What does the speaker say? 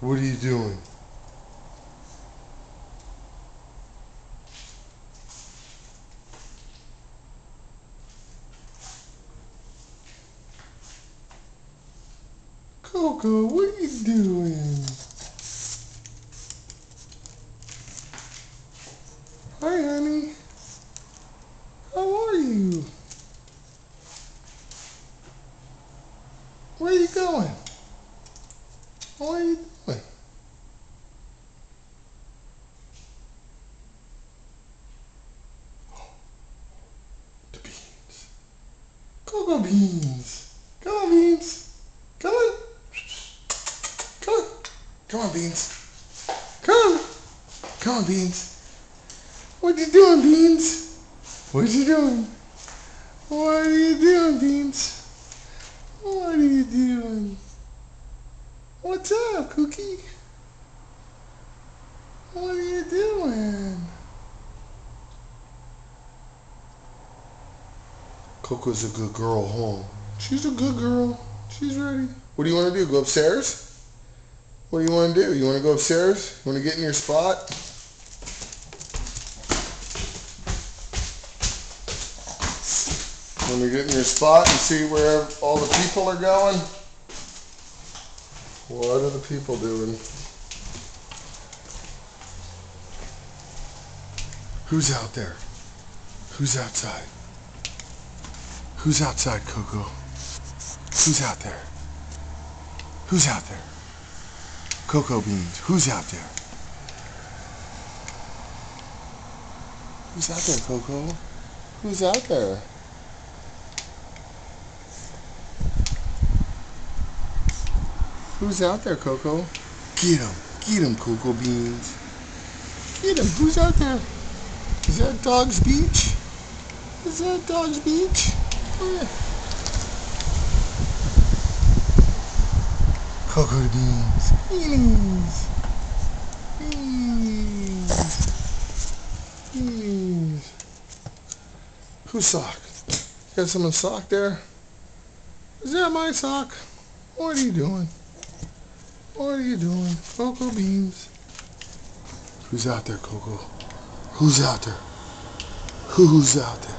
What are you doing? Coco, what are you doing? Hi, honey. How are you? Where are you going? What are you doing? The beans. Cocoa beans. Come on, beans. Come on. Come on. Come on, beans. Come on. Come on, beans. What you doing, beans? What you doing? What are you doing, beans? What are you doing? What's up, Cookie? What are you doing? Coco's a good girl, huh? She's a good girl. She's ready. What do you want to do? Go upstairs? What do you want to do? You want to go upstairs? You want to get in your spot? Want to get in your spot and see where all the people are going? What are the people doing? Who's out there? Who's outside? Who's outside, Coco? Who's out there? Who's out there? Cocoa beans. Who's out there? Who's out there, Coco? Who's out there? Who's out there, Coco? Get him. Get him, Cocoa Beans. Get him. Who's out there? Is that Dog's Beach? Is that Dog's Beach? Yeah. Cocoa Beans. Beans. Beans. Beans. Whose sock? Got someone's sock there? Is that my sock? What are you doing? What are you doing? Cocoa beans. Who's out there, Coco? Who's out there? Who's out there?